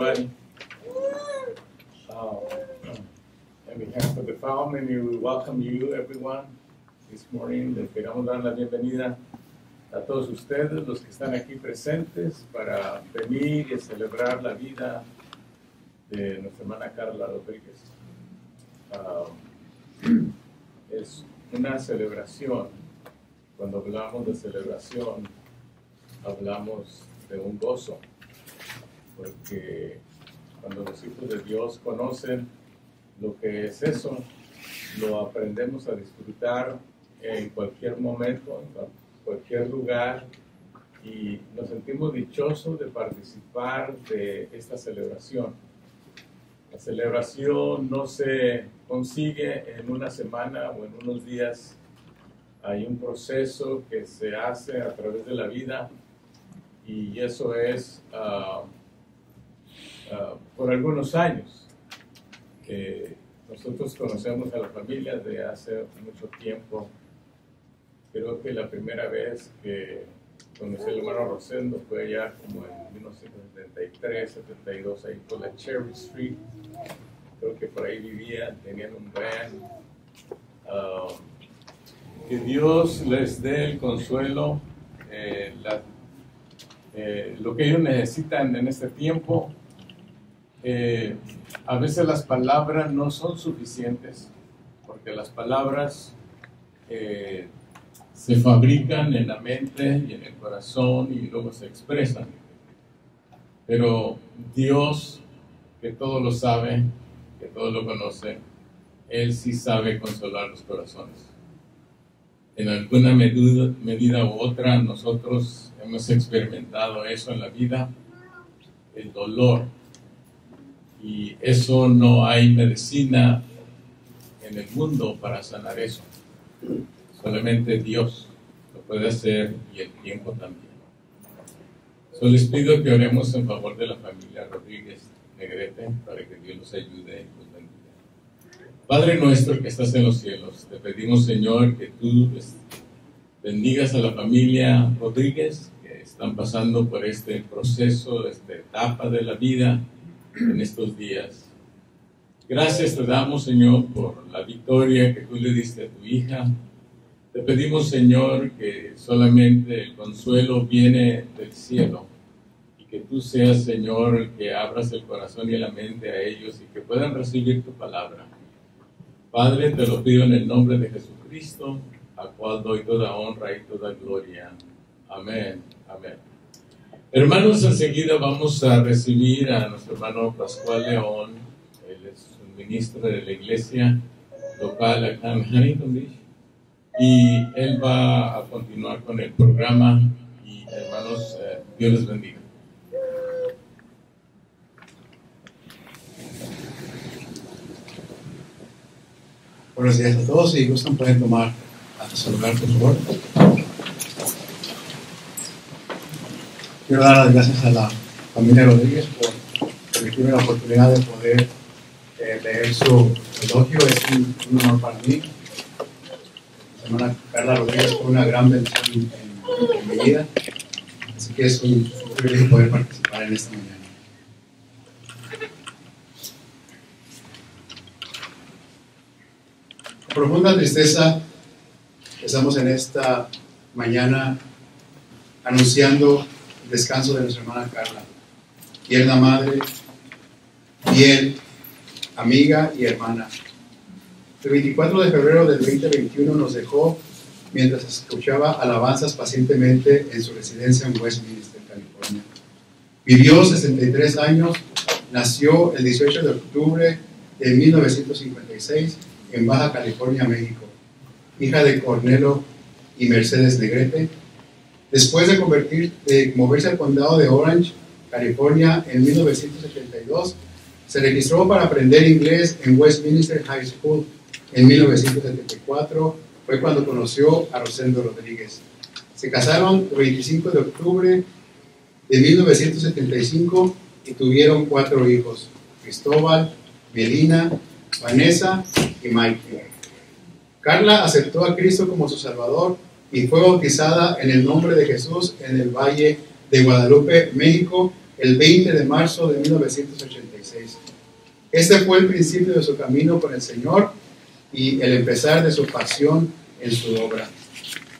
Everybody. Uh, on behalf of the family, we welcome you, everyone, this morning. Les queremos dar la bienvenida a todos ustedes, los que están aquí presentes, para venir y celebrar la vida de nuestra hermana Carla Rodríguez. Um, es una celebración. Cuando hablamos de celebración, hablamos de un gozo, porque cuando los hijos de Dios conocen lo que es eso, lo aprendemos a disfrutar en cualquier momento, en cualquier lugar, y nos sentimos dichosos de participar de esta celebración. La celebración no se consigue en una semana o en unos días. Hay un proceso que se hace a través de la vida y eso es ah, ah, por algunos años. nosotros conocemos a la familia de hace mucho tiempo. Creo que la primera vez que conocí al hermano Rosendo fue ya como en 1973, 72, ahí por la Cherry Street. Creo que por ahí vivían, tenían un van. Um, que Dios les dé el consuelo, eh, eh, lo que ellos necesitan en este tiempo. Eh, a veces las palabras no son suficientes, porque las palabras se fabrican en la mente y en el corazón y luego se expresan. Pero Dios, que todo lo sabe, que todo lo conoce, Él sí sabe consolar los corazones. En alguna medida, medida u otra nosotros hemos experimentado eso en la vida, el dolor. Y eso no hay medicina en el mundo para sanar eso. Solamente Dios lo puede hacer y el tiempo también. Solo les pido que oremos en favor de la familia Rodríguez Negrete para que Dios los ayude. Padre nuestro que estás en los cielos, te pedimos Señor que tú bendigas a la familia Rodríguez que están pasando por este proceso, esta etapa de la vida en estos días. Gracias te damos Señor por la victoria que tú le diste a tu hija te pedimos, Señor, que solamente el consuelo viene del cielo y que tú seas, Señor, el que abras el corazón y la mente a ellos y que puedan recibir tu palabra. Padre, te lo pido en el nombre de Jesucristo, al cual doy toda honra y toda gloria. Amén. Amén. Hermanos, enseguida vamos a recibir a nuestro hermano Pascual León. Él es un ministro de la iglesia local acá en Huntington Beach y él va a continuar con el programa y hermanos, eh, Dios les bendiga. Buenos días a todos. Si gustan, pueden tomar a saludar, por favor. Quiero dar las gracias a la familia Rodríguez por permitirme la oportunidad de poder eh, leer su elogio. Es un honor para mí hermana Carla Rodríguez fue una gran bendición en, mi vida. Así que es un, privilegio poder participar en esta mañana. Con profunda tristeza, estamos en esta mañana anunciando descanso de nuestra hermana Carla, tierna madre, fiel, amiga y hermana el 24 de febrero del 2021 nos dejó mientras escuchaba alabanzas pacientemente en su residencia en Westminster, California. Vivió 63 años, nació el 18 de octubre de 1956 en Baja California, México, hija de Cornelo y Mercedes Negrete. Después de, moverse al condado de Orange, California, en 1972, se registró para aprender inglés en Westminster High School en 1974 fue cuando conoció a Rosendo Rodríguez. Se casaron el 25 de octubre de 1975 y tuvieron cuatro hijos, Cristóbal, Melina, Vanessa y Mike. Carla aceptó a Cristo como su Salvador y fue bautizada en el nombre de Jesús en el Valle de Guadalupe, México, el 20 de marzo de 1986. Este fue el principio de su camino con el Señor y el empezar de su pasión en su obra.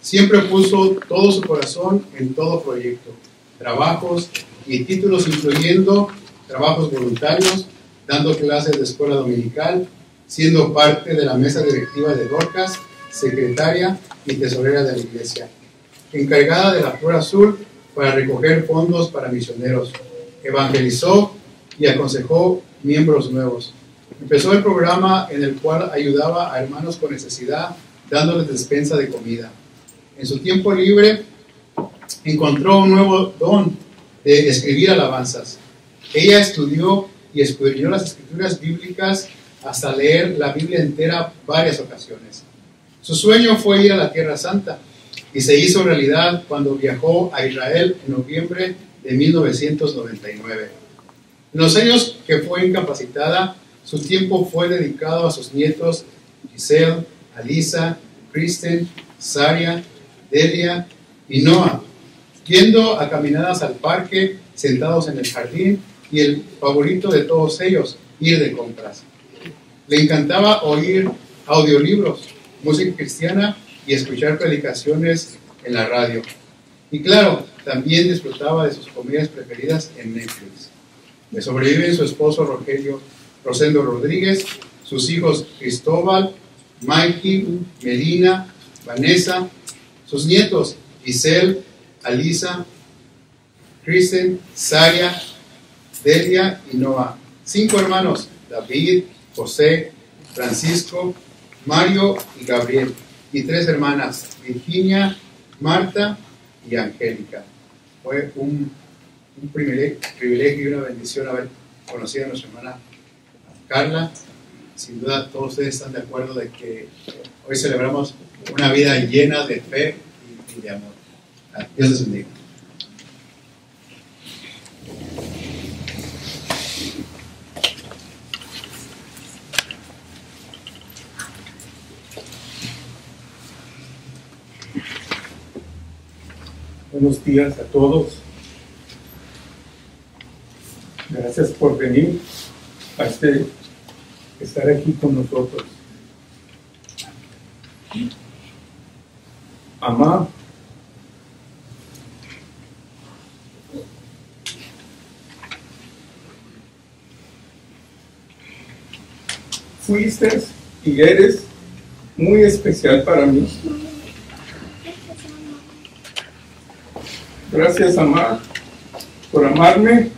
Siempre puso todo su corazón en todo proyecto, trabajos y títulos incluyendo trabajos voluntarios, dando clases de escuela dominical, siendo parte de la mesa directiva de Dorcas, secretaria y tesorera de la iglesia, encargada de la Flor Azul para recoger fondos para misioneros, evangelizó y aconsejó miembros nuevos. Empezó el programa en el cual ayudaba a hermanos con necesidad, dándoles despensa de comida. En su tiempo libre encontró un nuevo don de escribir alabanzas. Ella estudió y escudriñó las escrituras bíblicas hasta leer la Biblia entera varias ocasiones. Su sueño fue ir a la Tierra Santa y se hizo realidad cuando viajó a Israel en noviembre de 1999. En los años que fue incapacitada, su tiempo fue dedicado a sus nietos Giselle, Alisa, Kristen, Saria, Delia y Noah, yendo a caminadas al parque, sentados en el jardín y el favorito de todos ellos, ir de compras. Le encantaba oír audiolibros, música cristiana y escuchar predicaciones en la radio. Y claro, también disfrutaba de sus comidas preferidas en Netflix. Le sobreviven su esposo Rogelio Rosendo Rodríguez, sus hijos Cristóbal, Mikey, Melina, Vanessa, sus nietos Giselle, Alisa, Kristen, Saria, Delia y Noah. Cinco hermanos, David, José, Francisco, Mario y Gabriel. Y tres hermanas, Virginia, Marta y Angélica. Fue un, privilegio, y una bendición haber conocido a nuestra hermana Carla. Sin duda todos ustedes están de acuerdo de que hoy celebramos una vida llena de fe y, de amor. Dios les bendiga. Buenos días a todos. Gracias por venir a este, estar aquí con nosotros. Amá. Fuiste y eres muy especial para mí. Gracias, Amar, por amarme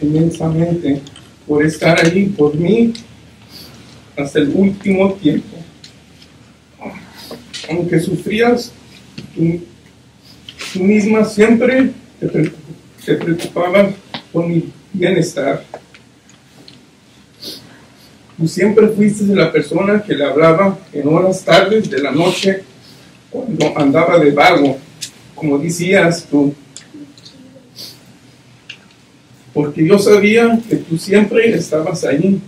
inmensamente, por estar ahí por mí hasta el último tiempo. Aunque sufrías, tú, misma siempre te, preocupabas por mi bienestar. Tú siempre fuiste la persona que le hablaba en horas tardes de la noche cuando andaba de vago como decías tú, porque yo sabía que tú siempre estabas ahí.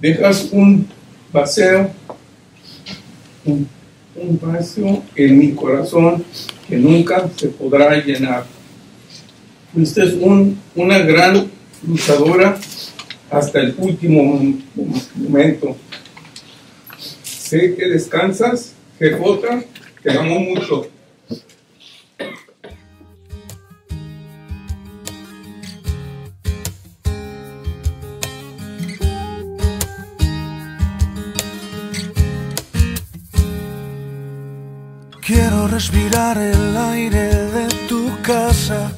Dejas un vacío, un, vacío en mi corazón que nunca se podrá llenar. Fuiste un, una gran luchadora hasta el último momento. Sé que descansas, jefota, te amo mucho. Quiero respirar el aire de tu casa,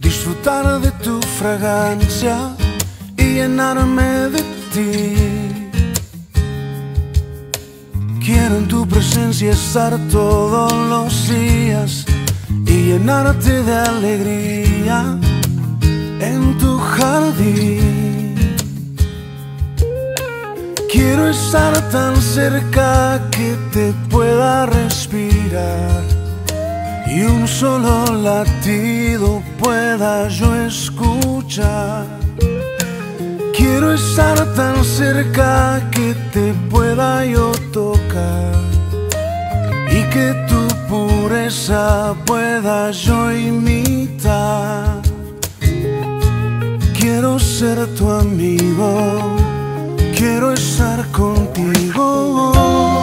disfrutar de tu fragancia y llenarme de ti. Quiero en tu presencia estar todos los días y llenarte de alegría en tu jardín. Quiero estar tan cerca que te pueda respirar y un solo latido pueda yo escuchar. Quiero estar tan cerca que te pueda yo tocar y que tu pureza pueda yo imitar. Quiero ser tu amigo, quiero estar contigo.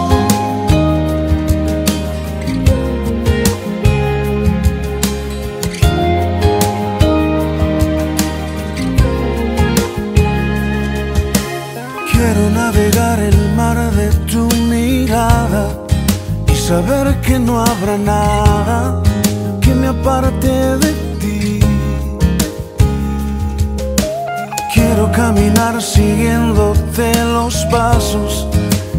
Navegar el mar de tu mirada y saber que no habrá nada que me aparte de ti. Quiero caminar siguiéndote los pasos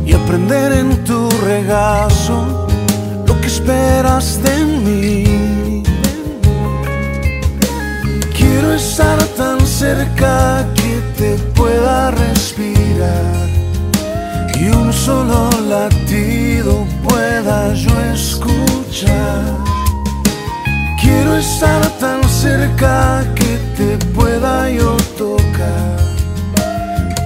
y aprender en tu regazo lo que esperas de mí. Quiero estar tan cerca que te pueda respirar y un solo latido pueda yo escuchar. Quiero estar tan cerca que te pueda yo tocar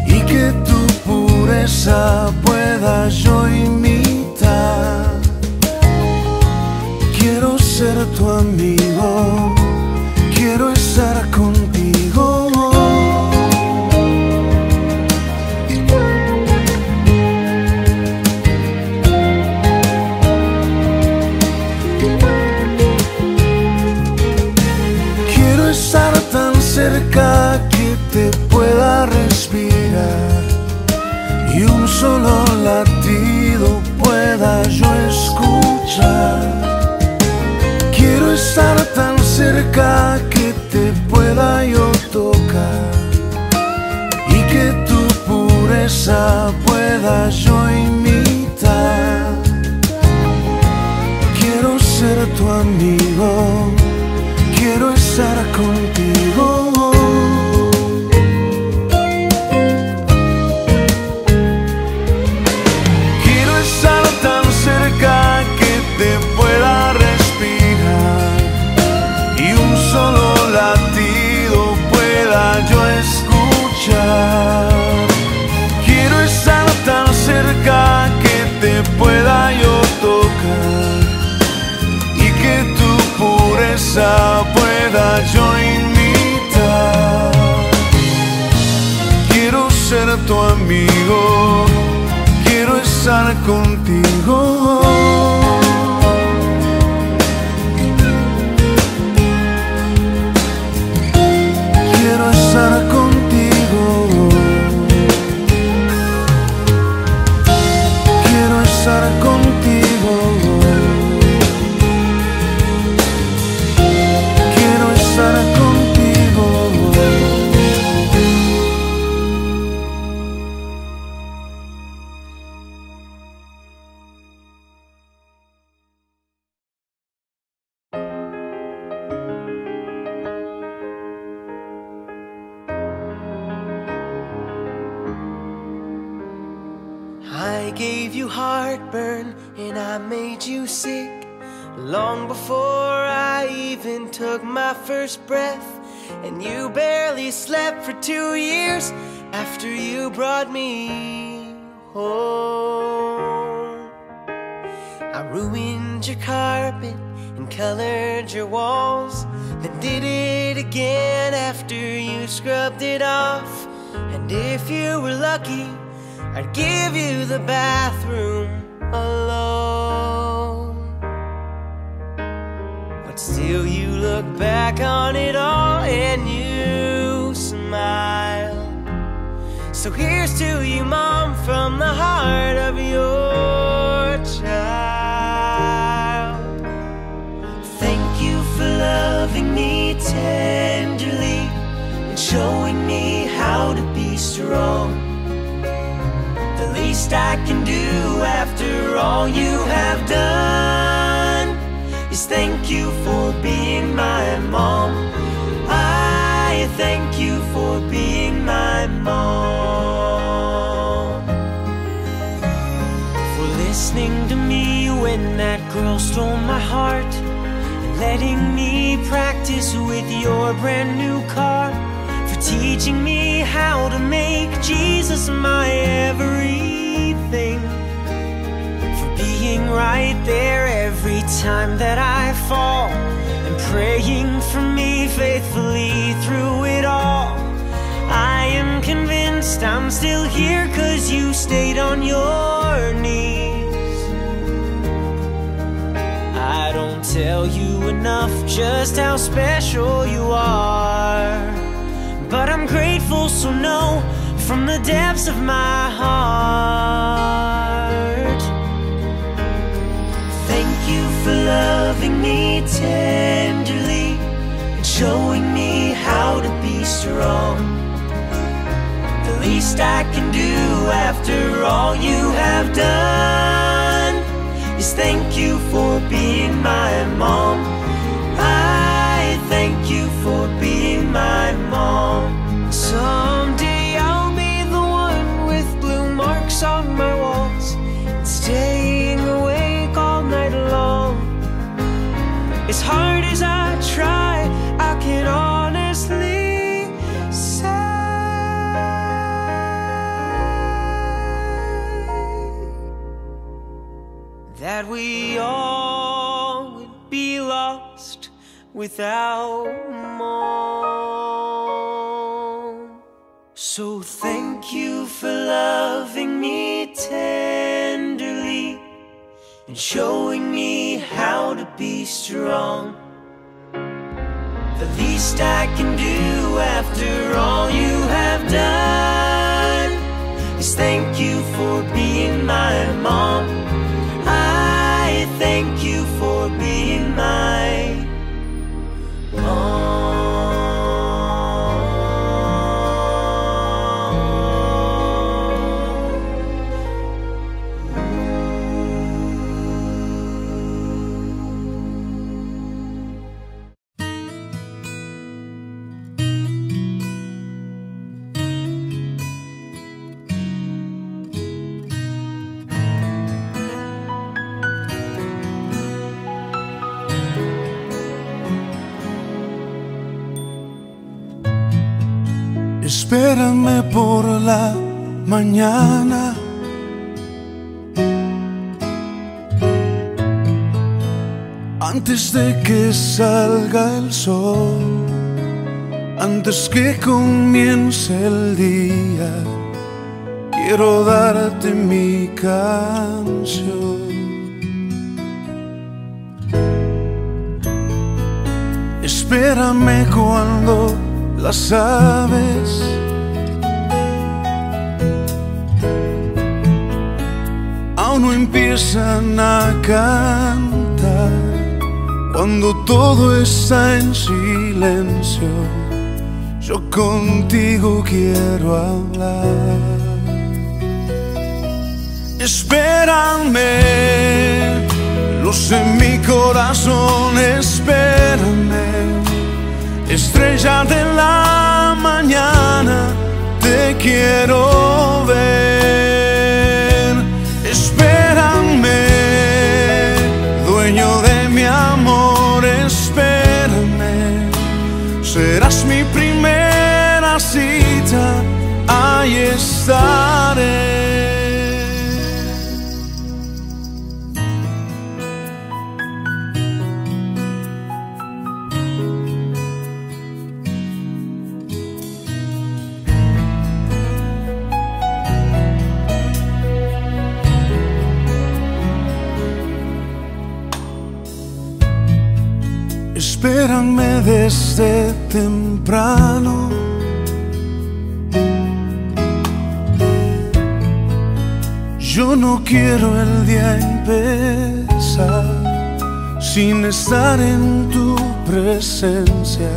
y que tu pureza pueda yo imitar. Quiero ser tu amigo, quiero estar contigo. Quiero estar contigo. And you barely slept for two years after you brought me home. I ruined your carpet and colored your walls, then did it again after you scrubbed it off. And if you were lucky, I'd give you the bathroom alone. But still, you look back on it all and you smile. So here's to you, Mom, from the heart of your child. Thank you for loving me tenderly and showing me how to be strong. The least I can do after all you have done is thank you for being my mom. I thank you for being my mom. For listening to me when that girl stole my heart and letting me practice with your brand new car. For teaching me how to make Jesus my everything. For being right time that I fall and praying for me faithfully through it all. I am convinced I'm still here cause you stayed on your knees. I don't tell you enough just how special you are. But I'm grateful, so know from the depths of my heart. For loving me tenderly and showing me how to be strong. The least I can do after all you have done is thank you for being my mom. I thank you for being my mom. Someday I'll be the one with blue marks on my walls and As hard as I try, I can honestly say that we all would be lost without mom. So thank you for loving me tenderly and showing me how to be strong. The least I can do after all you have done is thank you for being my mom. I thank you for being my mom. Espérame por la mañana. Antes de que salga el sol, antes que comience el día, quiero darte mi canción. Espérame cuando las aves empiezan a cantar cuando todo está en silencio. Yo contigo quiero hablar. Espérame, luz en mi corazón, espérame. Estrella de la mañana, te quiero ver. Cita, ahí estaré. Espérame desde temprano. No quiero el día empezar sin estar en tu presencia,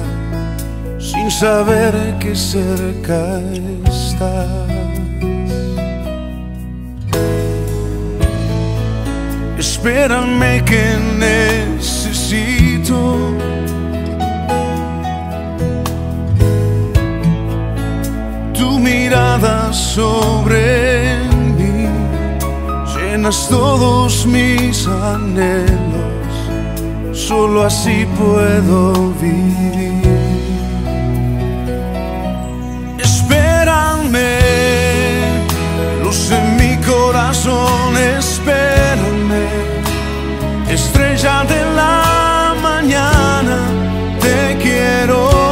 sin saber que cerca estás. Espérame que necesito tu mirada sobre llenas todos mis anhelos, solo así puedo vivir. Espérame, luz en mi corazón, espérame, estrella de la mañana, te quiero.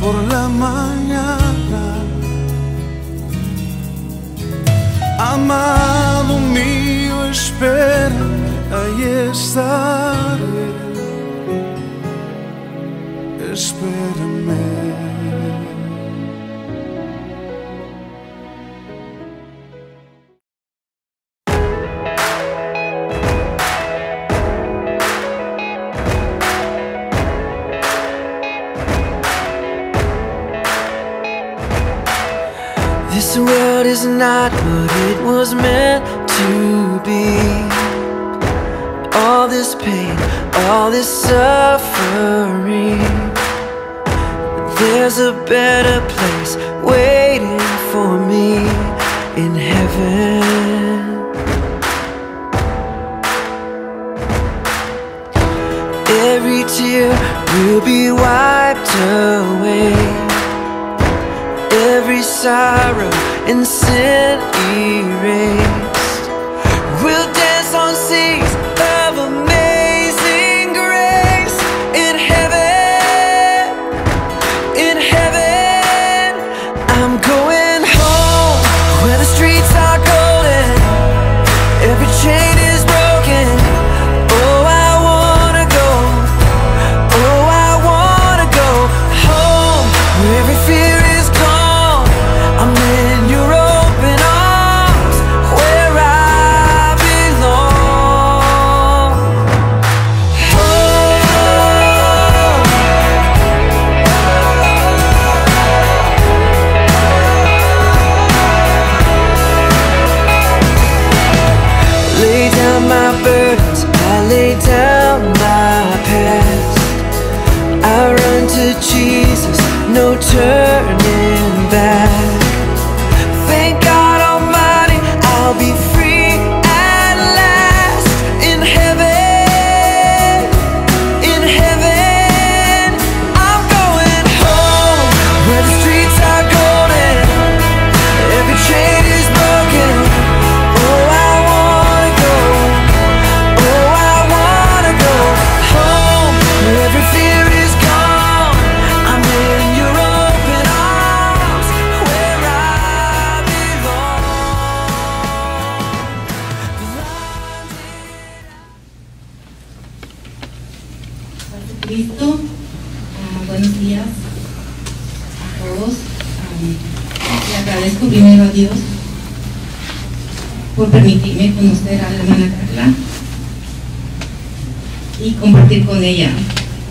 por la mañana. Amado mío, espera, ahí estaré. Espérame.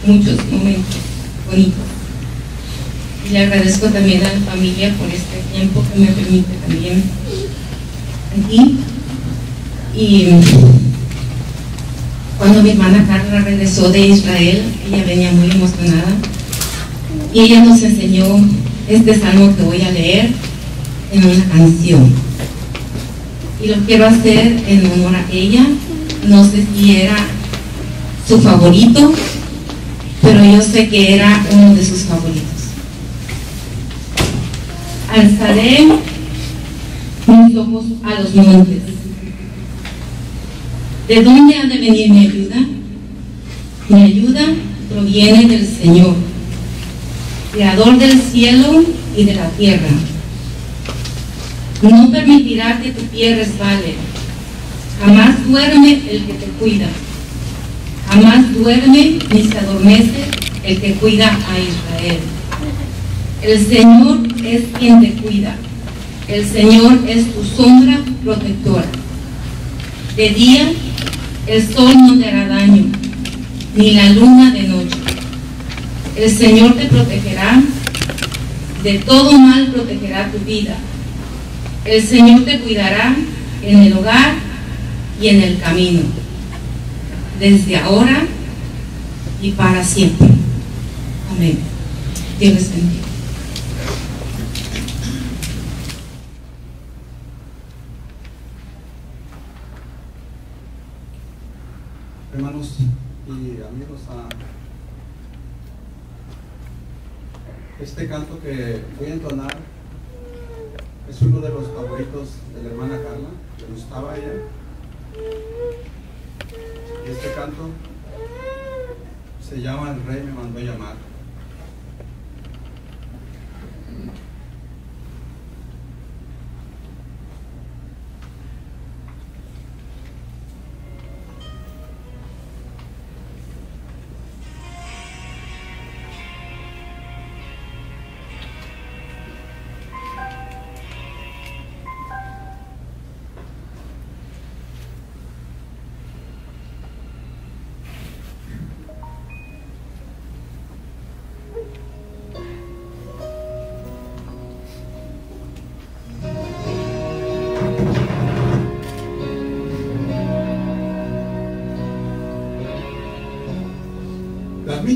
muchos momentos bonitos. Y le agradezco también a la familia por este tiempo que me permite también aquí. Y cuando mi hermana Carla regresó de Israel, ella venía muy emocionada. Y ella nos enseñó este salmo que voy a leer en una canción. Y lo quiero hacer en honor a ella. No sé si era su favorito pero yo sé que era uno de sus favoritos. Alzaré mis ojos a los montes. ¿De dónde ha de venir mi ayuda? Mi ayuda proviene del Señor, creador del cielo y de la tierra. No permitirá que tu pie resbale. Jamás duerme el que te cuida. Jamás duerme ni se adormece el que cuida a Israel. El Señor es quien te cuida. El Señor es tu sombra protectora. De día el sol no te hará daño, ni la luna de noche. El Señor te protegerá, de todo mal protegerá tu vida. El Señor te cuidará en el hogar y en el camino, desde ahora y para siempre. Amén. Dios les bendiga. Hermanos y amigos, este canto que voy a entonar es uno de los favoritos de la hermana Carla, le gustaba ella. Este canto se llama El Rey me mandó llamar.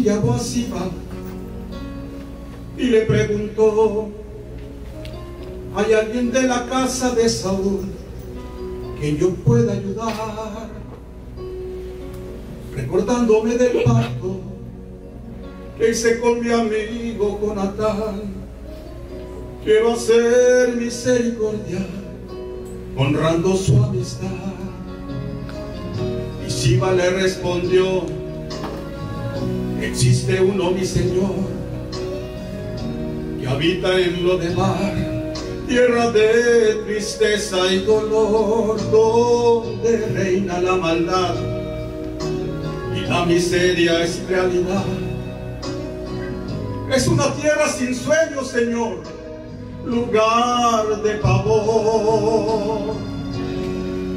La milla voz iba y le preguntó, ¿hay alguien de la casa de Saúl que yo pueda ayudar? Recordándome del pacto que hice con mi amigo Jonatán, quiero hacer misericordia honrando su amistad. Y Siba le respondió, Existe uno, mi Señor, que habita en lo de mar, tierra de tristeza y dolor, donde reina la maldad y la miseria es realidad. Es una tierra sin sueño, Señor, lugar de pavor.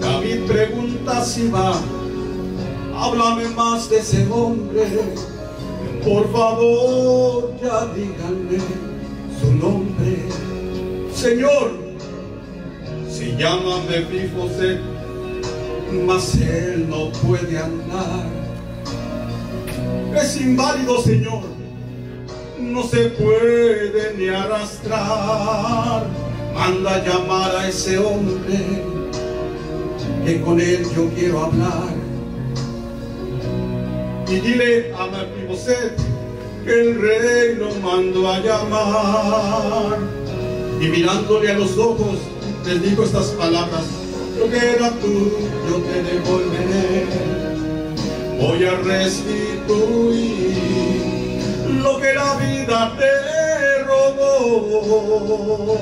David pregunta si va, háblame más de ese hombre. Por favor, ya díganme su nombre. Señor, se llama Mefiboset, mas él no puede andar. Es inválido, Señor, no se puede ni arrastrar. Manda llamar a ese hombre, que con él yo quiero hablar y dile a Mefiboset que el rey lo mandó a llamar. Y mirándole a los ojos, les dijo estas palabras, lo que era tuyo te devolveré. Voy a restituir lo que la vida te robó.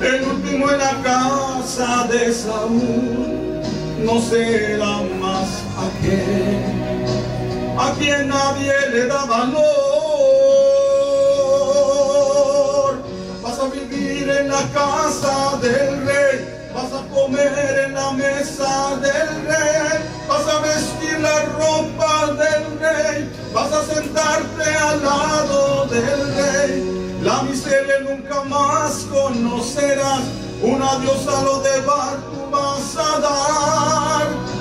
El último en la casa de Saúl no será más aquel a quien nadie le da valor. Vas a vivir en la casa del rey, vas a comer en la mesa del rey, vas a vestir la ropa del rey, vas a sentarte al lado del rey. La miseria nunca más conocerás, un adiós a lo de bar vas a dar.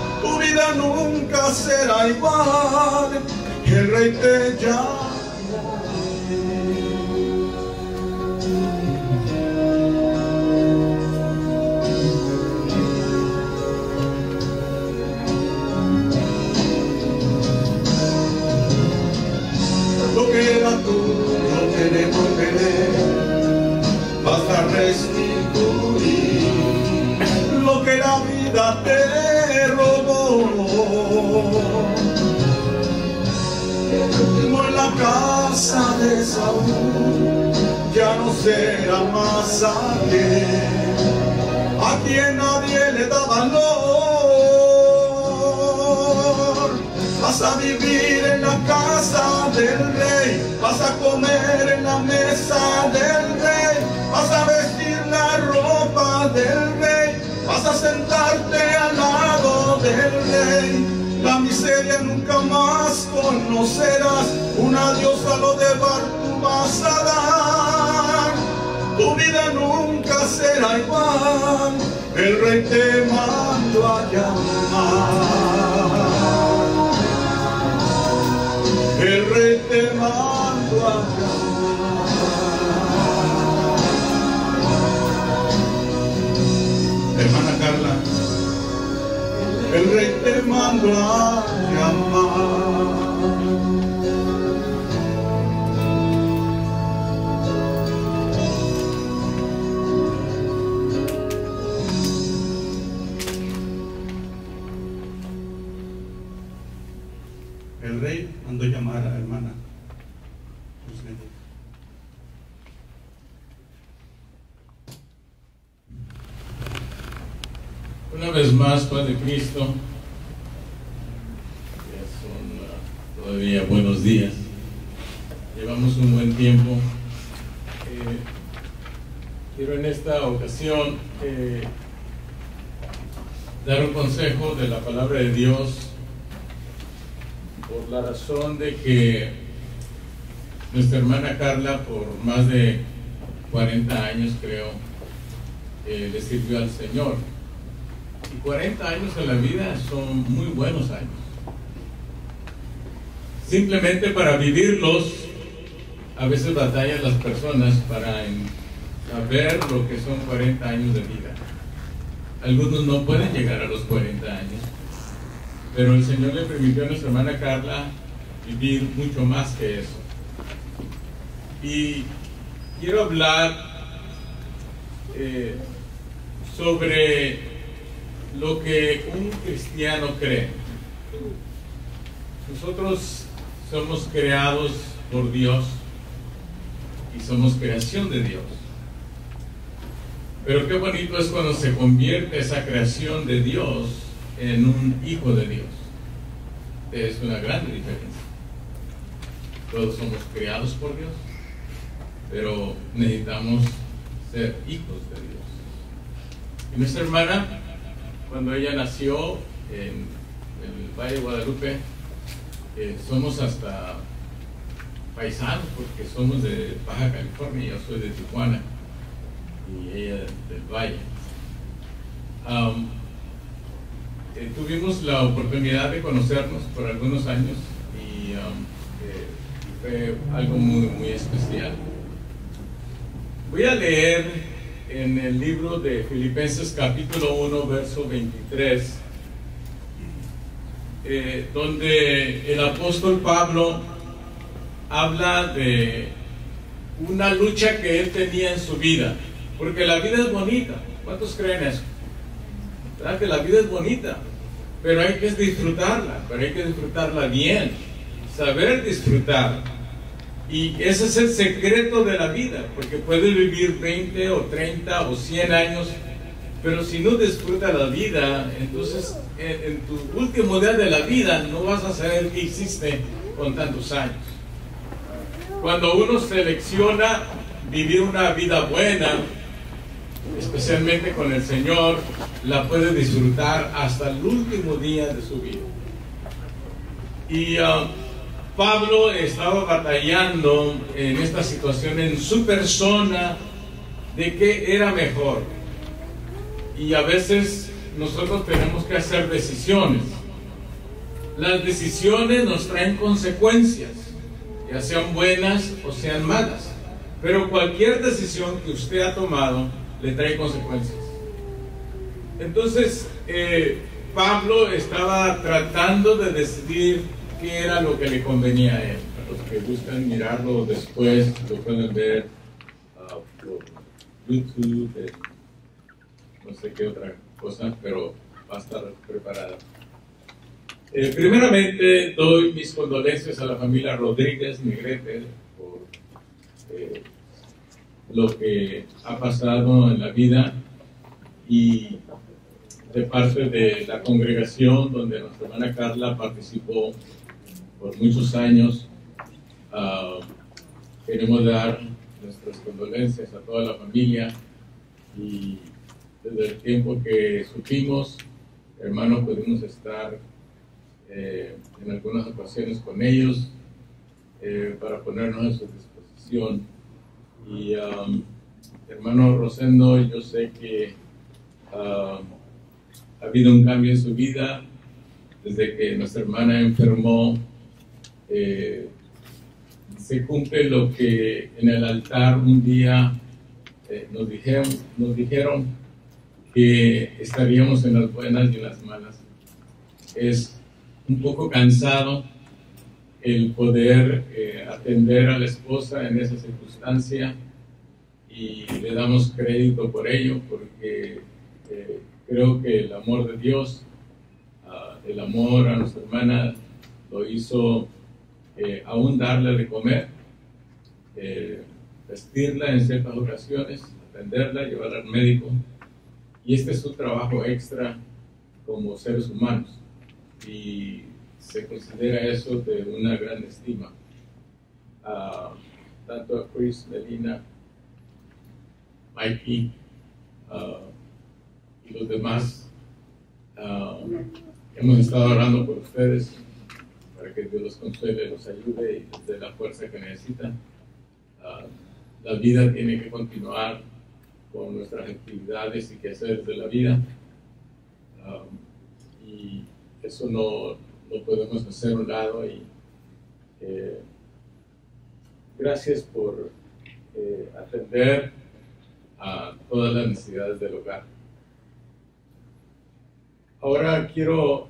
Vida nunca será igual, el rey te llama. Lo que era tuyo te devolveré, vas a restituir lo que la vida te Saúl ya no será más aquel a quien nadie le da valor. Vas a vivir en la casa del rey, vas a comer en la mesa del rey, vas a vestir la ropa del rey, vas a sentarte al lado del rey. La miseria nunca más conocerás, un adiós a lo de bar tú vas a dar. Tu vida nunca será igual, el rey te mandó a llamar. El rey te mandó a llamar. El rey te mandó a llamar. el rey mandó llamar a la hermana. Dios bendiga. Más, Padre Cristo, ya son ah, todavía buenos días. Llevamos un buen tiempo. Eh, quiero en esta ocasión eh, dar un consejo de la palabra de Dios por la razón de que nuestra hermana Carla, por más de 40 años creo, eh, le sirvió al Señor. Y 40 años en la vida son muy buenos años. Simplemente para vivirlos, a veces batallan las personas para saber lo que son 40 años de vida. Algunos no pueden llegar a los 40 años, pero el Señor le permitió a nuestra hermana Carla vivir mucho más que eso. Y quiero hablar eh, sobre lo que un cristiano cree. Nosotros somos creados por Dios y somos creación de Dios. Pero qué bonito es cuando se convierte esa creación de Dios en un hijo de Dios. Es una gran diferencia. Todos somos creados por Dios, pero necesitamos ser hijos de Dios. Y nuestra hermana, cuando ella nació en el Valle de Guadalupe, eh, somos hasta paisanos porque somos de Baja California, yo soy de Tijuana y ella del Valle. Eh, tuvimos la oportunidad de conocernos por algunos años y, eh, fue algo muy, muy especial. Voy a leer en el libro de Filipenses capítulo 1, verso 23, eh, donde el apóstol Pablo habla de una lucha que él tenía en su vida, porque la vida es bonita. ¿Cuántos creen eso? ¿Verdad que la vida es bonita? Pero hay que disfrutarla, pero hay que disfrutarla bien, saber disfrutar. Y ese es el secreto de la vida, porque puedes vivir 20 o 30 o 100 años, pero si no disfrutas la vida, entonces en, en tu último día de la vida no vas a saber qué hiciste con tantos años. Cuando uno selecciona vivir una vida buena, especialmente con el Señor, la puede disfrutar hasta el último día de su vida. Y ah, Pablo estaba batallando en esta situación en su persona de qué era mejor. Y a veces nosotros tenemos que hacer decisiones. Las decisiones nos traen consecuencias, ya sean buenas o sean malas. Pero cualquier decisión que usted ha tomado le trae consecuencias. Entonces, eh, Pablo estaba tratando de decidir era lo que le convenía a él. Los que buscan mirarlo después, lo pueden ver ah, por YouTube, eh, no sé qué otra cosa, pero va a estar preparada. Eh, primeramente, doy mis condolencias a la familia Rodríguez Negrete por eh, lo que ha pasado en la vida y de parte de la congregación donde nuestra hermana Carla participó por muchos años. ah, queremos dar nuestras condolencias a toda la familia y desde el tiempo que supimos, hermanos, pudimos estar eh, en algunas ocasiones con ellos eh, para ponernos a su disposición. Y um, hermano Rosendo, yo sé que um, ha habido un cambio en su vida desde que nuestra hermana enfermó. Eh, se cumple lo que en el altar un día eh, nos, dijeron, que estaríamos en las buenas y en las malas. Es un poco cansado el poder eh, atender a la esposa en esa circunstancia y le damos crédito por ello porque creo que el amor de Dios, ah, el amor a nuestra hermana lo hizo eh, aún darle de comer, eh, vestirla en ciertas ocasiones, atenderla, llevarla al médico. Y este es su trabajo extra como seres humanos. Y se considera eso de una gran estima. Ah, tanto a Chris, Melina, Mikey ah, y los demás. ah, hemos estado orando por ustedes que Dios los consuele, los ayude y les dé la fuerza que necesitan. Ah, la vida tiene que continuar con nuestras actividades y quehaceres de la vida. Ah, y eso no, no podemos hacer un lado. Y, eh, gracias por eh, atender a todas las necesidades del hogar. Ahora quiero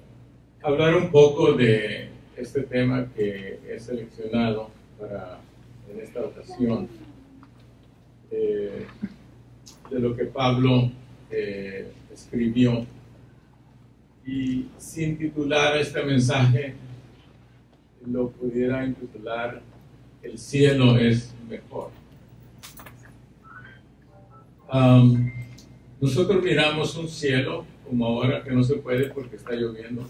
hablar un poco de este tema que he seleccionado para en esta ocasión, eh, de lo que Pablo eh, escribió. Y sin titular este mensaje, lo pudiera intitular El cielo es mejor. Am, nosotros miramos un cielo como ahora que no se puede porque está lloviendo,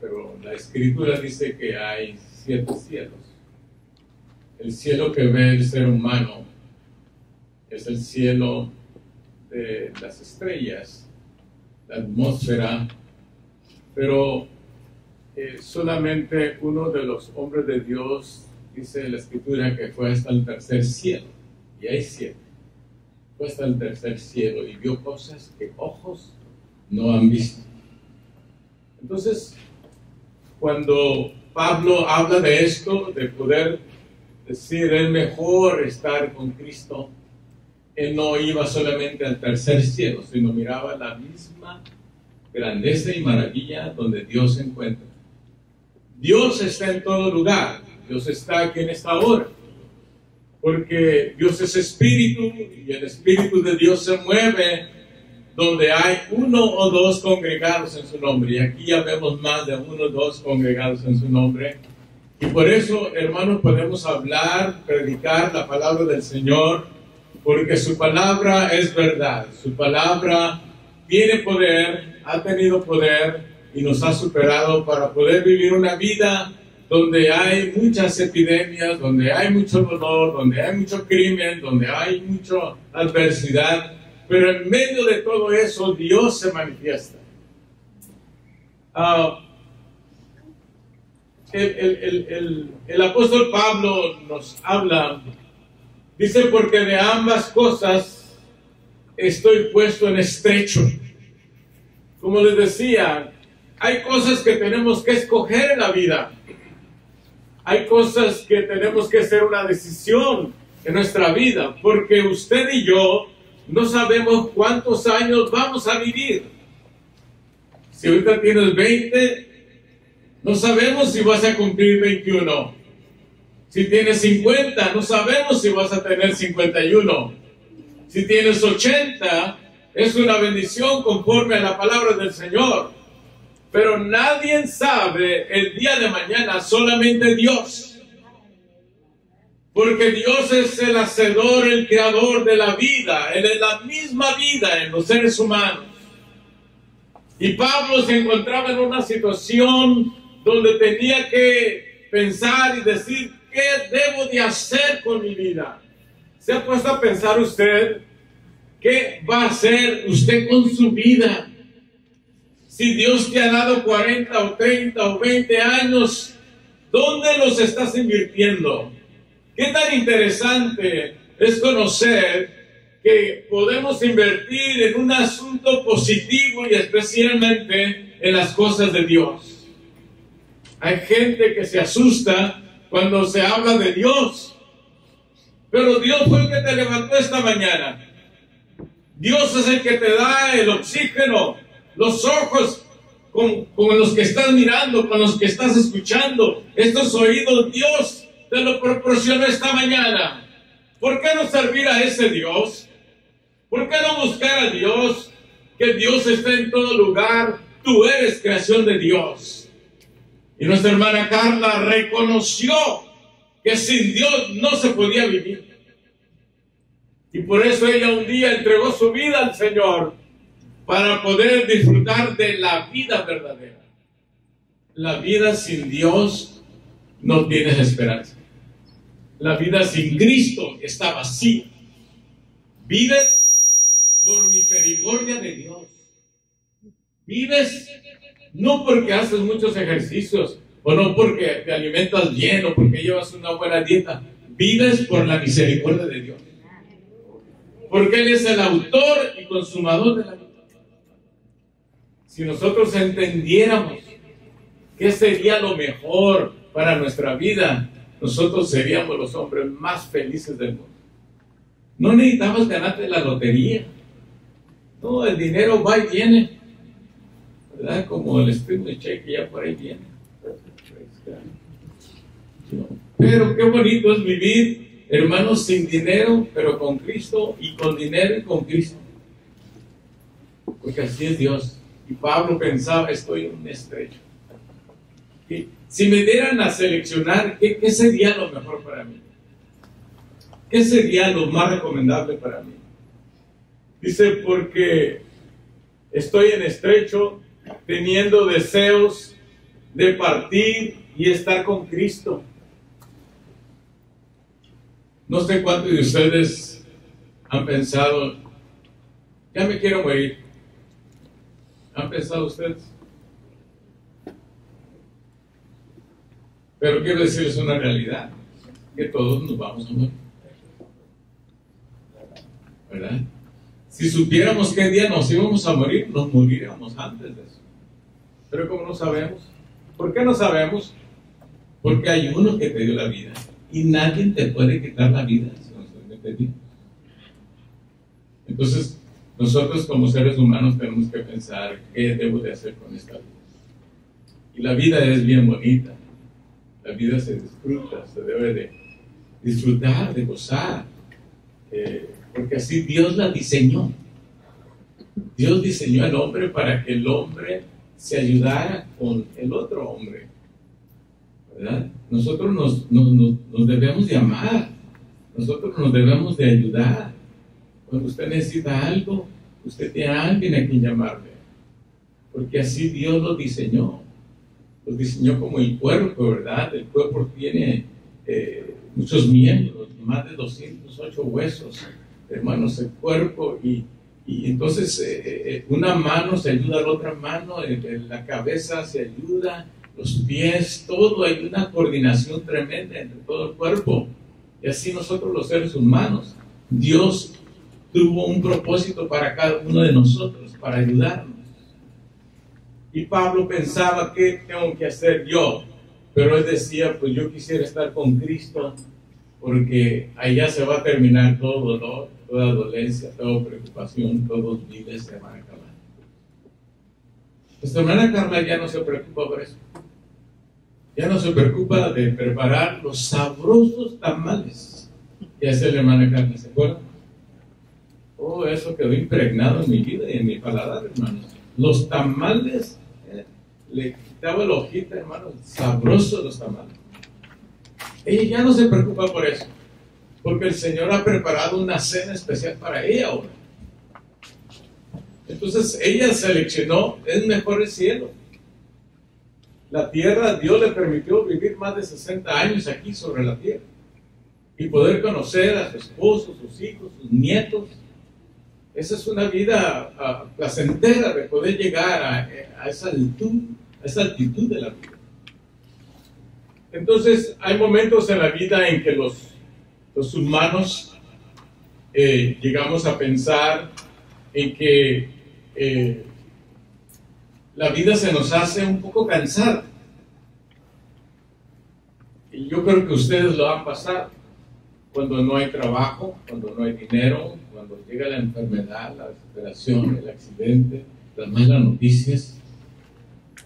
Pero la escritura dice que hay siete cielos. El cielo que ve el ser humano es el cielo de las estrellas, la atmósfera, pero eh, solamente uno de los hombres de Dios dice en la escritura que fue hasta el tercer cielo, y hay siete. Fue hasta el tercer cielo y vio cosas que ojos no han visto. Entonces, cuando Pablo habla de esto, de poder decir es mejor estar con Cristo, él no iba solamente al tercer cielo, sino miraba la misma grandeza y maravilla donde Dios se encuentra. Dios está en todo lugar, Dios está aquí en esta hora, porque Dios es espíritu y el espíritu de Dios se mueve donde hay uno o dos congregados en su nombre. Y aquí ya vemos más de uno o dos congregados en su nombre. Y por eso, hermanos, podemos hablar, predicar la palabra del Señor, porque su palabra es verdad. Su palabra tiene poder, ha tenido poder y nos ha superado para poder vivir una vida donde hay muchas epidemias, donde hay mucho dolor, donde hay mucho crimen, donde hay mucha adversidad pero en medio de todo eso Dios se manifiesta. Ah, el, el- apóstol Pablo nos habla, dice, porque de ambas cosas estoy puesto en estrecho. Como les decía, hay cosas que tenemos que escoger en la vida. Hay cosas que tenemos que hacer una decisión en nuestra vida, porque usted y yo no sabemos cuántos años vamos a vivir. Si ahorita tienes 20, no sabemos si vas a cumplir 21. Si tienes 50, no sabemos si vas a tener 51. Si tienes 80, es una bendición conforme a la palabra del Señor. Pero nadie sabe el día de mañana, solamente Dios. Porque Dios es el hacedor, el creador de la vida. Él es la misma vida en los seres humanos. Y Pablo se encontraba en una situación donde tenía que pensar y decir, ¿qué debo de hacer con mi vida? ¿Se ha puesto a pensar usted qué va a hacer usted con su vida? Si Dios te ha dado 40 o 30 o 20 años, ¿dónde los estás invirtiendo? Qué tan interesante es conocer que podemos invertir en un asunto positivo y especialmente en las cosas de Dios. Hay gente que se asusta cuando se habla de Dios, pero Dios fue el que te levantó esta mañana. Dios es el que te da el oxígeno, los ojos con, con los que estás mirando, con los que estás escuchando, estos oídos, Dios te lo proporcionó esta mañana. ¿Por qué no servir a ese Dios? ¿Por qué no buscar a Dios? Que Dios está en todo lugar. Tú eres creación de Dios. Y nuestra hermana Carla reconoció que sin Dios no se podía vivir. Y por eso ella un día entregó su vida al Señor para poder disfrutar de la vida verdadera. La vida sin Dios no tienes esperanza. La vida sin Cristo está vacía. Vives por misericordia de Dios. Vives no porque haces muchos ejercicios o no porque te alimentas bien o porque llevas una buena dieta. Vives por la misericordia de Dios. Porque Él es el autor y consumador de la vida. Si nosotros entendiéramos qué sería lo mejor para nuestra vida, nosotros seríamos los hombres más felices del mundo. No necesitamos ganarte la lotería. No, el dinero va y viene. ¿Verdad? Como el de cheque ya por ahí viene. Pero qué bonito es vivir, hermanos, sin dinero, pero con Cristo y con dinero y con Cristo. Porque así es Dios. Y Pablo pensaba, estoy en un estrecho. Si me dieran a seleccionar, ¿qué, ¿qué, sería lo mejor para mí? ¿Qué sería lo más recomendable para mí? Dice, porque estoy en estrecho, teniendo deseos de partir y estar con Cristo. No sé cuántos de ustedes han pensado, ya me quiero morir. ¿Han pensado ustedes? Pero quiero decirles una realidad, que todos nos vamos a morir. ¿Verdad? Si supiéramos qué día nos íbamos a morir, nos moriríamos antes de eso. Pero como no sabemos, ¿por qué no sabemos? Porque hay uno que te dio la vida y nadie te puede quitar la vida si no se Dios. Entonces, nosotros como seres humanos tenemos que pensar qué debo de hacer con esta vida. Y la vida es bien bonita. La vida se disfruta, se debe de disfrutar, de gozar, eh, porque así Dios la diseñó. Dios diseñó al hombre para que el hombre se ayudara con el otro hombre. ¿verdad? Nosotros nos, nos, debemos de amar, nosotros nos debemos de ayudar. Cuando usted necesita algo, usted tiene a alguien a quien llamarle, porque así Dios lo diseñó los diseñó como el cuerpo, ¿verdad? El cuerpo tiene eh, muchos miembros, más de 208 huesos, hermanos, el cuerpo, y, y entonces eh, eh, una mano se ayuda a la otra mano, la cabeza se ayuda, los pies, todo, hay una coordinación tremenda entre todo el cuerpo. Y así nosotros los seres humanos, Dios tuvo un propósito para cada uno de nosotros, para ayudarnos. Y Pablo pensaba, ¿qué tengo que hacer yo? Pero él decía, pues yo quisiera estar con Cristo porque allá se va a terminar todo dolor, toda dolencia, toda preocupación, todos vives se van a acabar. Nuestra hermana Carla ya no se preocupa por eso. Ya no se preocupa de preparar los sabrosos tamales que hace la hermana Carla, ¿se acuerdan? Oh, eso quedó impregnado en mi vida y en mi paladar, hermanos. Los tamales le quitaba la hojita, hermano, sabroso los tamales. Ella ya no se preocupa por eso. Porque el Señor ha preparado una cena especial para ella ahora. Entonces ella seleccionó, es mejor el cielo. La tierra, Dios le permitió vivir más de 60 años aquí sobre la tierra y poder conocer a su esposo, sus hijos, sus nietos. Esa es una vida ah, placentera de poder llegar a, a esa altitud, a esa altitud de la vida. Entonces, hay momentos en la vida en que los, los humanos eh, llegamos a pensar en que eh, la vida se nos hace un poco cansada. Y yo creo que ustedes lo han pasado. Cuando no hay trabajo, cuando no hay dinero, cuando llega la enfermedad, la desesperación, el accidente, las malas noticias,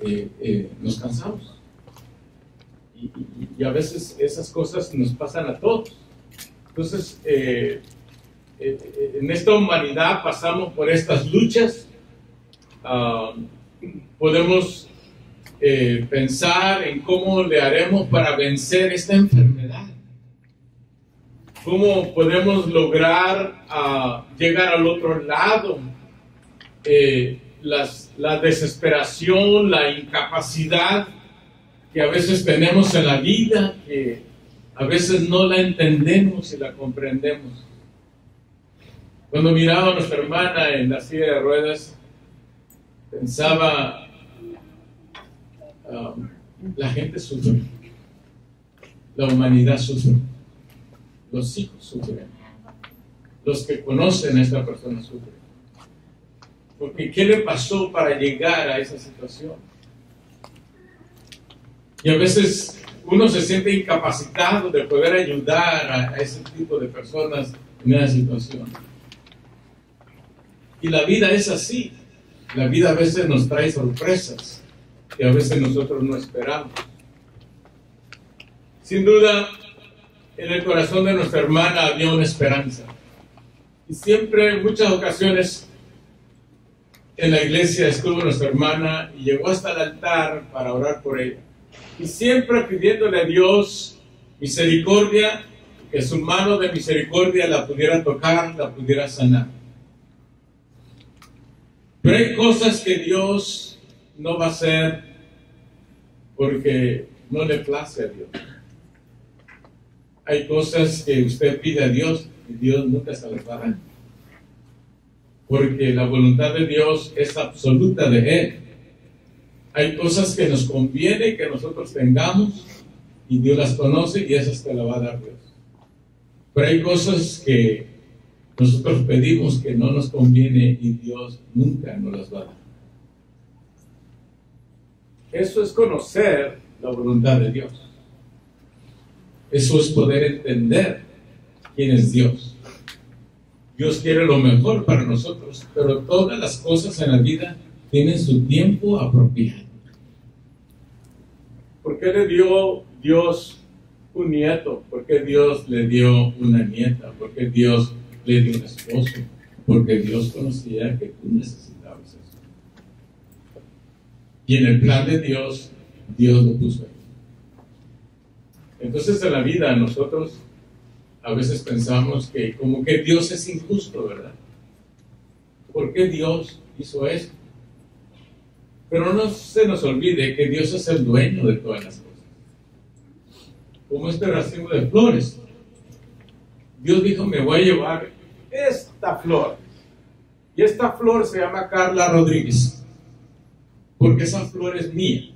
eh, eh, nos cansamos. Y, a veces esas cosas nos pasan a todos. Entonces, eh, en esta humanidad pasamos por estas luchas. Ah, podemos pensar en cómo le haremos para vencer esta enfermedad. ¿Cómo podemos lograr ah, llegar al otro lado? Las- la desesperación, la incapacidad que a veces tenemos en la vida, que a veces no la entendemos y la comprendemos. Cuando miraba a nuestra hermana en la silla de ruedas, pensaba, ah, la gente sufre, la humanidad sufre, los hijos sufren, los que conocen a esta persona sufren. Porque ¿qué le pasó para llegar a esa situación? Y a veces uno se siente incapacitado de poder ayudar a, ese tipo de personas en esa situación. Y la vida es así. La vida a veces nos trae sorpresas que a veces nosotros no esperamos. Sin duda, en el corazón de nuestra hermana había una esperanza. Y siempre, en muchas ocasiones, en la iglesia estuvo nuestra hermana y llegó hasta el altar para orar por ella. Y siempre pidiéndole a Dios misericordia, que su mano de misericordia la pudiera tocar, la pudiera sanar. Pero hay cosas que Dios no va a hacer porque no le place a Dios. Hay cosas que usted pide a Dios y Dios nunca se las va a dar. Porque la voluntad de Dios es absoluta de Él. Hay cosas que nos conviene que nosotros tengamos y Dios las conoce y esas te las va a dar Dios. Pero hay cosas que nosotros pedimos que no nos conviene y Dios nunca nos las va a dar. Eso es conocer la voluntad de Dios. Eso es poder entender quién es Dios. Dios quiere lo mejor para nosotros, pero todas las cosas en la vida tienen su tiempo apropiado. ¿Por qué le dio Dios un nieto? ¿Por qué Dios le dio una nieta? ¿Por qué Dios le dio un esposo? Porque Dios conocía que tú necesitabas eso. Y en el plan de Dios, Dios lo puso ahí. Entonces en la vida nosotros a veces pensamos que como que Dios es injusto, ¿verdad? ¿Por qué Dios hizo esto? Pero no se nos olvide que Dios es el dueño de todas las cosas. Como este racimo de flores. Dios dijo, me voy a llevar esta flor. Y esta flor se llama Carla Rodríguez. Porque esa flor es mía,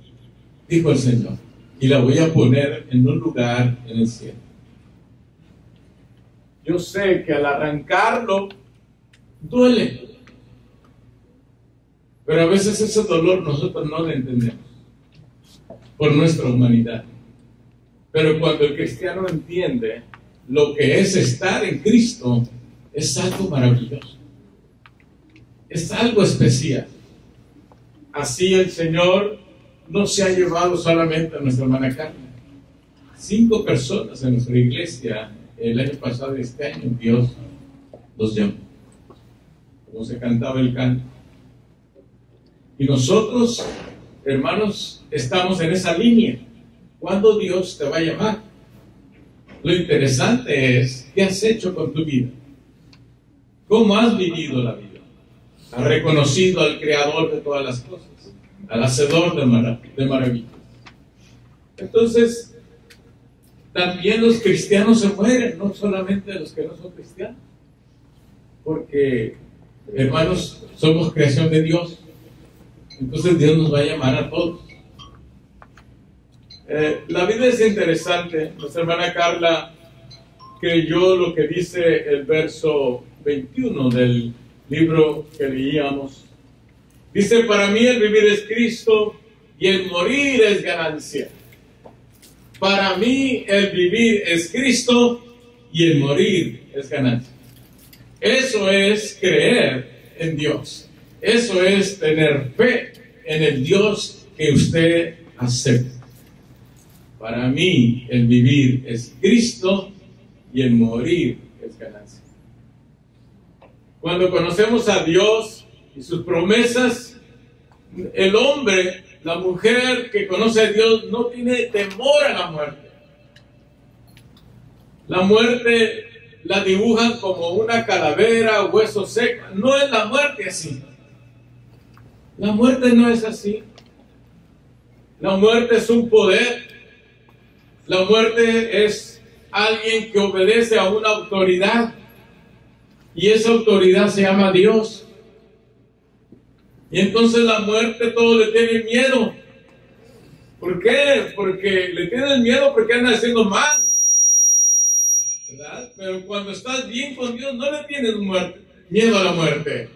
dijo el Señor. Y la voy a poner en un lugar en el cielo. Yo sé que al arrancarlo duele. Pero a veces ese dolor nosotros no lo entendemos por nuestra humanidad. Pero cuando el cristiano entiende lo que es estar en Cristo, es algo maravilloso. Es algo especial. Así el Señor no se ha llevado solamente a nuestra hermana Carmen. Cinco personas en nuestra iglesia el año pasado este año Dios los llamó. Como se cantaba el canto. Y nosotros, hermanos, estamos en esa línea. ¿Cuándo Dios te va a llamar? Lo interesante es, ¿qué has hecho con tu vida? ¿Cómo has vivido la vida? ¿Has reconocido al creador de todas las cosas? Al hacedor de, de maravillas. Entonces, también los cristianos se mueren, no solamente los que no son cristianos. Porque, hermanos, somos creación de Dios. Entonces Dios nos va a llamar a todos. Eh, la vida es interesante. Nuestra hermana Carla creyó lo que dice el verso 21 del libro que leíamos. Dice, para mí el vivir es Cristo y el morir es ganancia. Para mí el vivir es Cristo y el morir es ganancia. Eso es creer en Dios. Eso es tener fe en el Dios que usted acepta. Para mí el vivir es Cristo y el morir es ganancia. Cuando conocemos a Dios y sus promesas, el hombre, la mujer que conoce a Dios no tiene temor a la muerte. La muerte la dibujan como una calavera, hueso seco. No es la muerte así. La muerte no es así. La muerte es un poder. La muerte es alguien que obedece a una autoridad. Y esa autoridad se llama Dios. Y entonces la muerte todo le tiene miedo. ¿Por qué? Porque le tienen miedo porque anda haciendo mal. ¿Verdad? Pero cuando estás bien con Dios no le tienes miedo a la muerte.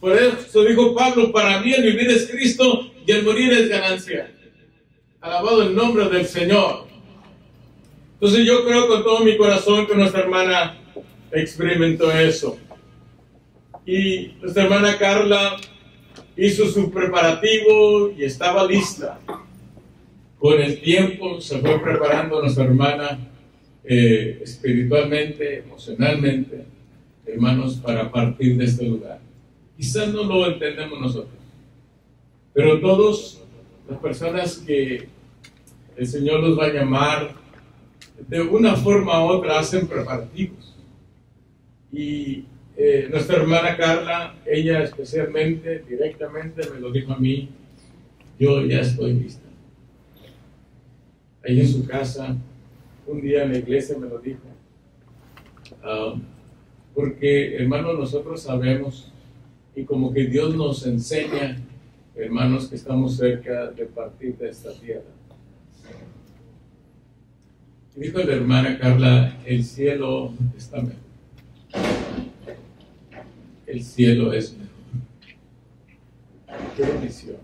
Por eso dijo Pablo, para mí el vivir es Cristo y el morir es ganancia. Alabado el nombre del Señor. Entonces yo creo con todo mi corazón que nuestra hermana experimentó eso. Y nuestra hermana Carla hizo su preparativo y estaba lista. Con el tiempo se fue preparando nuestra hermana eh, espiritualmente, emocionalmente, hermanos, para partir de este lugar. Quizás no lo entendemos nosotros, pero todos las personas que el Señor los va a llamar, de una forma u otra hacen preparativos. Y eh, nuestra hermana Carla, ella especialmente, directamente me lo dijo a mí, yo ya estoy lista. Ahí en su casa, un día en la iglesia me lo dijo. Ah, porque, hermanos, nosotros sabemos y como que Dios nos enseña, hermanos, que estamos cerca de partir de esta tierra. Dijo la hermana Carla, el cielo está mejor. El cielo es mejor. Qué bendición.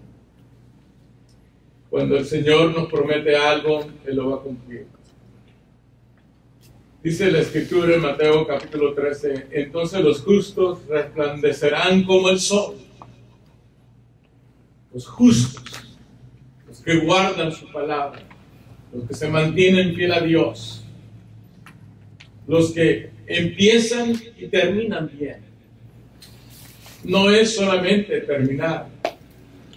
Cuando el Señor nos promete algo, Él lo va a cumplir. Dice la escritura en Mateo capítulo 13, entonces los justos resplandecerán como el sol. Los justos, los que guardan su palabra, los que se mantienen fiel a Dios, los que empiezan y terminan bien. No es solamente terminar,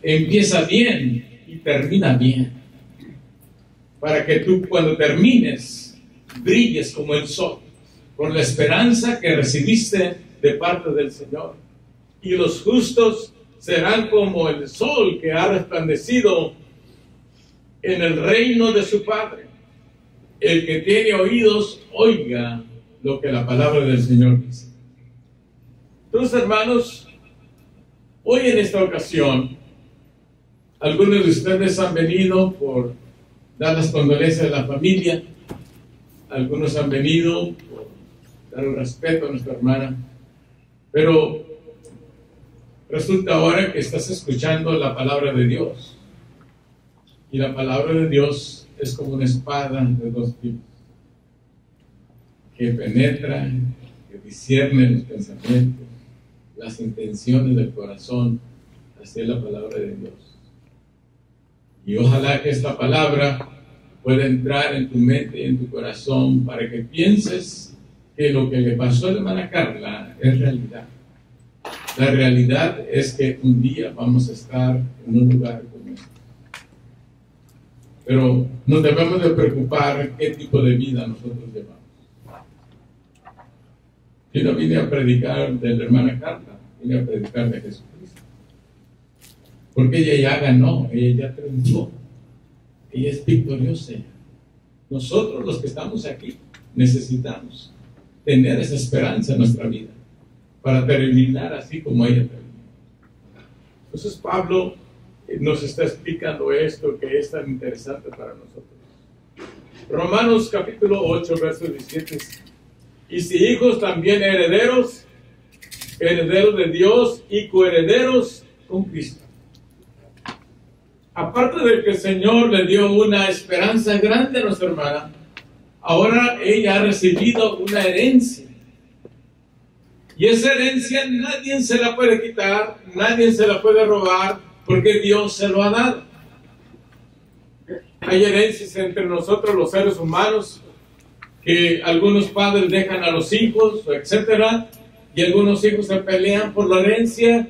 empieza bien y termina bien. Para que tú cuando termines brilles como el sol, por la esperanza que recibiste de parte del Señor. Y los justos serán como el sol que ha resplandecido en el reino de su Padre. El que tiene oídos, oiga lo que la palabra del Señor dice. Entonces, hermanos, hoy en esta ocasión, algunos de ustedes han venido por dar las condolencias a la familia, algunos han venido por dar un respeto a nuestra hermana, pero resulta ahora que estás escuchando la palabra de Dios. Y la palabra de Dios es como una espada de dos filos, que penetra, que discierne los pensamientos, las intenciones del corazón, es la palabra de Dios. Y ojalá que esta palabra pueda entrar en tu mente y en tu corazón para que pienses que lo que le pasó a la hermana Carla es realidad. La realidad es que un día vamos a estar en un lugar como este. Pero nos debemos de preocupar qué tipo de vida nosotros llevamos. Yo no vine a predicar de la hermana Carla, vine a predicar de Jesucristo. Porque ella ya ganó, ella ya triunfó, ella es victoriosa. Nosotros los que estamos aquí necesitamos tener esa esperanza en nuestra vida para terminar así como ella terminó. Entonces Pablo eh, nos está explicando esto que es tan interesante para nosotros. Romanos capítulo 8, verso 17. Y si hijos también herederos, herederos de Dios y coherederos con Cristo. Aparte de que el Señor le dio una esperanza grande a nuestra hermana, ahora ella ha recibido una herencia. Y esa herencia nadie se la puede quitar, nadie se la puede robar, porque Dios se lo ha dado. Hay herencias entre nosotros los seres humanos que algunos padres dejan a los hijos, etcétera, y algunos hijos se pelean por la herencia,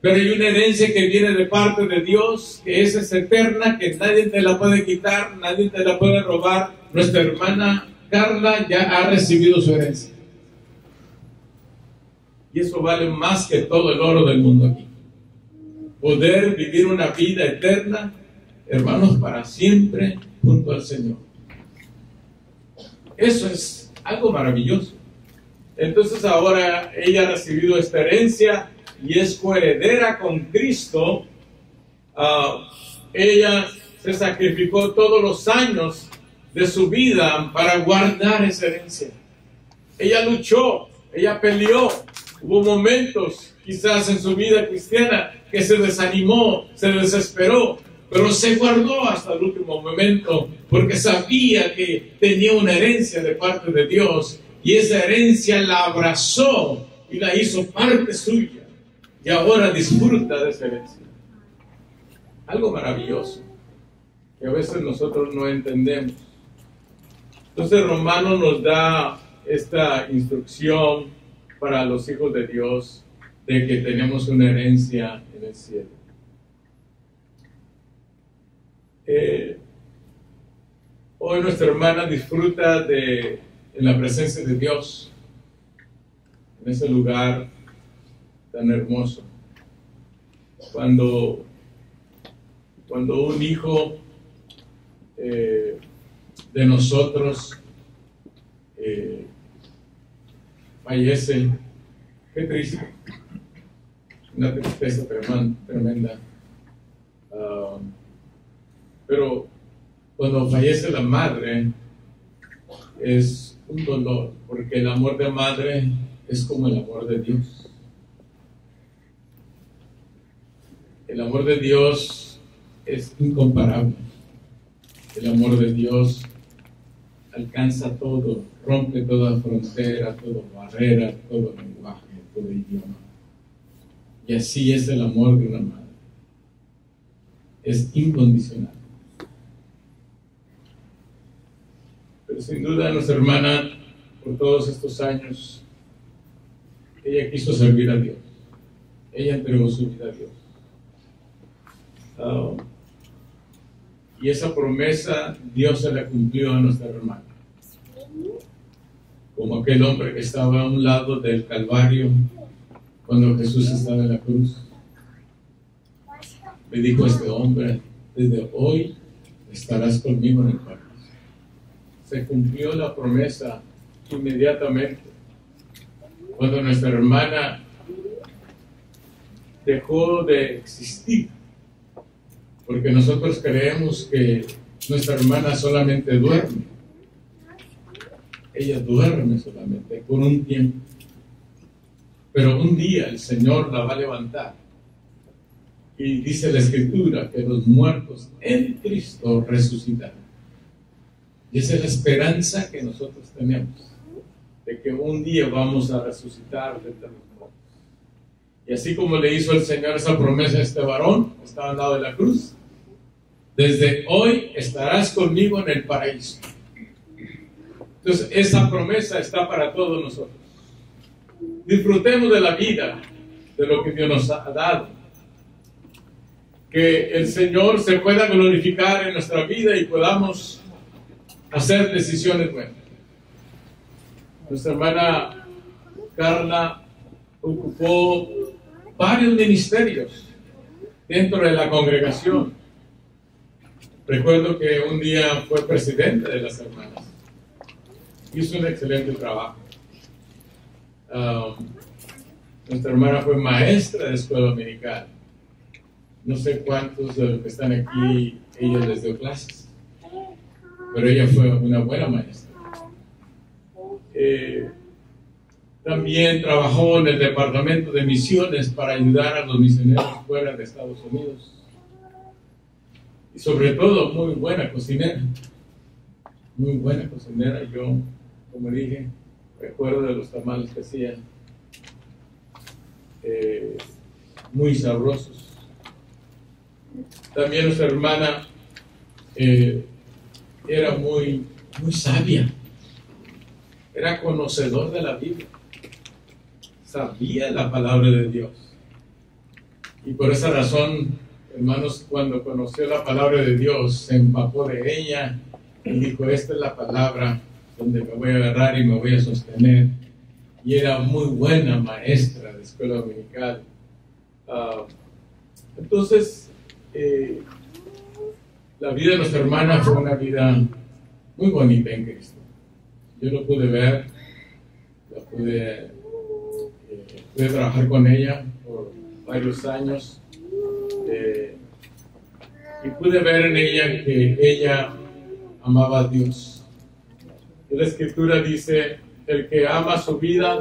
pero hay una herencia que viene de parte de Dios, que esa es eterna, que nadie te la puede quitar, nadie te la puede robar. Nuestra hermana Carla ya ha recibido su herencia. Y eso vale más que todo el oro del mundo aquí. Poder vivir una vida eterna, hermanos, para siempre junto al Señor. Eso es algo maravilloso. Entonces ahora ella ha recibido esta herencia y es coheredera con Cristo. Ah, ella se sacrificó todos los años de su vida para guardar esa herencia. Ella luchó, ella peleó. Hubo momentos quizás en su vida cristiana que se desanimó, se desesperó, pero se guardó hasta el último momento porque sabía que tenía una herencia de parte de Dios y esa herencia la abrazó y la hizo parte suya y ahora disfruta de esa herencia. Algo maravilloso que a veces nosotros no entendemos. Entonces Romano nos da esta instrucción para los hijos de Dios de que tenemos una herencia en el cielo. Eh, hoy nuestra hermana disfruta de la presencia de Dios, en ese lugar tan hermoso. Cuando, cuando un hijo eh, de nosotros eh, fallece, qué triste, una tristeza tremenda. Ah, pero cuando fallece la madre, es un dolor, porque el amor de madre es como el amor de Dios. El amor de Dios es incomparable. El amor de Dios alcanza todo, rompe toda frontera, toda barrera, todo lenguaje, todo idioma. Y así es el amor de una madre. Es incondicional. Pero sin duda nuestra hermana, por todos estos años, ella quiso servir a Dios. Ella entregó su vida a Dios. Ah, y esa promesa Dios se la cumplió a nuestra hermana. Como aquel hombre que estaba a un lado del Calvario cuando Jesús estaba en la cruz. Le dijo a este hombre, desde hoy estarás conmigo en el paraíso. Se cumplió la promesa inmediatamente. Cuando nuestra hermana dejó de existir porque nosotros creemos que nuestra hermana solamente duerme. Ella duerme solamente por un tiempo. Pero un día el Señor la va a levantar. Y dice la Escritura que los muertos en Cristo resucitarán. Y esa es la esperanza que nosotros tenemos, de que un día vamos a resucitar muertos. Y así como le hizo el Señor esa promesa a este varón, estaba al lado de la cruz, desde hoy estarás conmigo en el paraíso. Entonces, esa promesa está para todos nosotros. Disfrutemos de la vida, de lo que Dios nos ha dado. que el Señor se pueda glorificar en nuestra vida y podamos hacer decisiones buenas. Nuestra hermana Carla ocupó varios ministerios dentro de la congregación. Recuerdo que un día fue presidente de las hermanas. Hizo un excelente trabajo. Um, nuestra hermana fue maestra de escuela dominical. No sé cuántos de los que están aquí, ella les dio clases, pero ella fue una buena maestra. Eh, también trabajó en el departamento de misiones para ayudar a los misioneros fuera de Estados Unidos. Y sobre todo, muy buena cocinera. Muy buena cocinera. Yo, como dije, recuerdo de los tamales que hacía. Eh, muy sabrosos. También nuestra hermana eh, era muy, muy sabia. Era conocedor de la Biblia sabía la palabra de Dios. Y por esa razón, hermanos, cuando conoció la palabra de Dios, se empapó de ella y dijo, esta es la palabra donde me voy a agarrar y me voy a sostener. Y era muy buena maestra de escuela dominical. Ah, entonces, eh, la vida de nuestra hermana fue una vida muy bonita en Cristo. Yo lo pude ver, lo pude pude trabajar con ella por varios años eh, y pude ver en ella que ella amaba a Dios. La escritura dice, el que ama su vida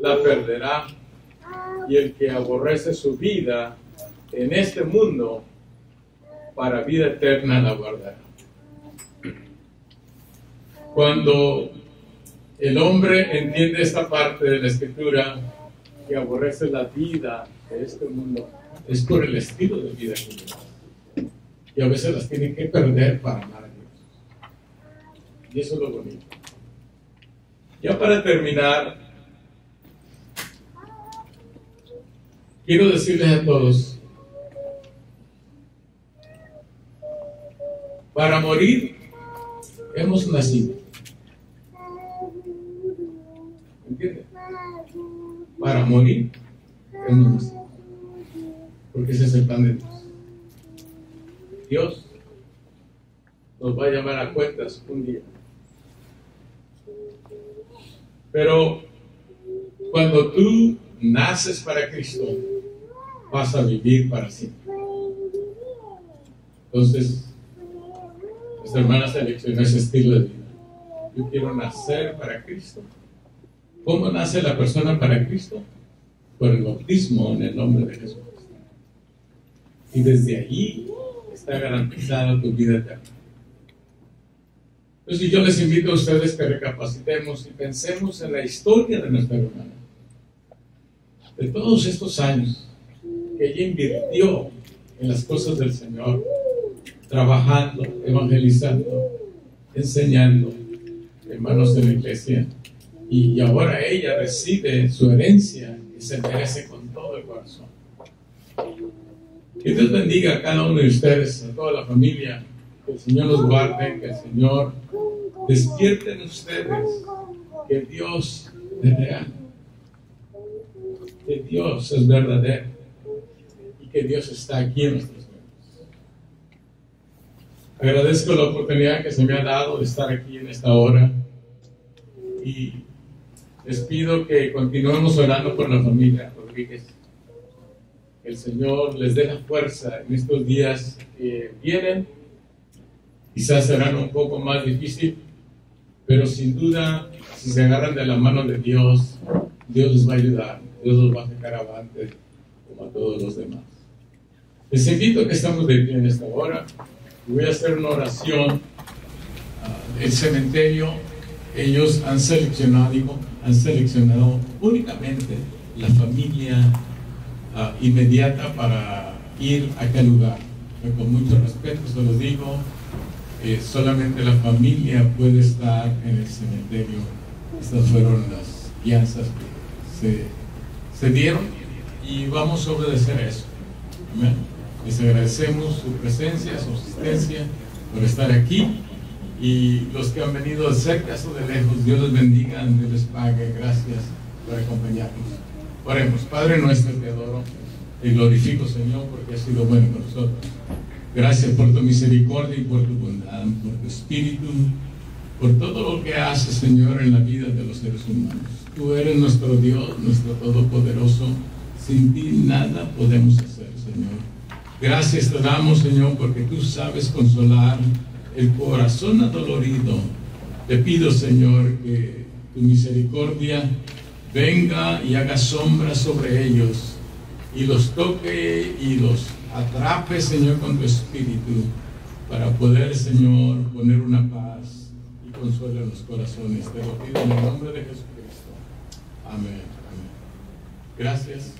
la perderá y el que aborrece su vida en este mundo para vida eterna la guardará. Cuando el hombre entiende esta parte de la escritura, que aborrece la vida de este mundo es por el estilo de vida que lleva. Y a veces las tiene que perder para amar a Dios. Y eso es lo bonito. Ya para terminar, quiero decirles a todos, para morir hemos nacido. ¿Entiendes? para morir Porque ese es el plan de Dios. Dios nos va a llamar a cuentas un día. Pero cuando tú naces para Cristo, vas a vivir para siempre. Entonces, nuestra hermana seleccionó ese estilo de vida. Yo quiero nacer para Cristo ¿Cómo nace la persona para Cristo? Por el bautismo en el nombre de Jesús. Y desde allí está garantizada tu vida eterna. Entonces yo les invito a ustedes que recapacitemos y pensemos en la historia de nuestra hermana. De todos estos años que ella invirtió en las cosas del Señor, trabajando, evangelizando, enseñando, hermanos de la iglesia, y, ahora ella recibe su herencia y se merece con todo el corazón. Que Dios bendiga a cada uno de ustedes, a toda la familia, que el Señor los guarde, que el Señor despierte en ustedes que Dios es real, que Dios es verdadero y que Dios está aquí en medio. Agradezco la oportunidad que se me ha dado de estar aquí en esta hora y les pido que continuemos orando por la familia Rodríguez. El Señor les dé la fuerza en estos días que vienen. Quizás serán un poco más difícil, pero sin duda, si se agarran de la mano de Dios, Dios les va a ayudar, Dios los va a sacar avante como a todos los demás. Les invito a que estamos de pie en esta hora. Voy a hacer una oración. Uh, el cementerio, ellos han seleccionado, digo, han seleccionado únicamente la familia ah, inmediata para ir a aquel lugar. con mucho respeto se lo digo, eh, solamente la familia puede estar en el cementerio. Estas fueron las guianzas que se, se dieron y vamos a obedecer eso. Les agradecemos su presencia, su asistencia, por estar aquí. Y los que han venido de cerca o de lejos, Dios les bendiga, Dios les pague. Gracias por acompañarnos. Oremos, Padre nuestro, te adoro y glorifico, Señor, porque has sido bueno con nosotros. Gracias por tu misericordia y por tu bondad, por tu espíritu, por todo lo que haces, Señor, en la vida de los seres humanos. Tú eres nuestro Dios, nuestro Todopoderoso. Sin ti nada podemos hacer, Señor. Gracias te damos, Señor, porque tú sabes consolar el corazón adolorido. Te pido, Señor, que tu misericordia venga y haga sombra sobre ellos y los toque y los atrape, Señor, con tu espíritu para poder, Señor, poner una paz y consuelo en los corazones. Te lo pido en el nombre de Jesucristo. Amén. Amén. Gracias.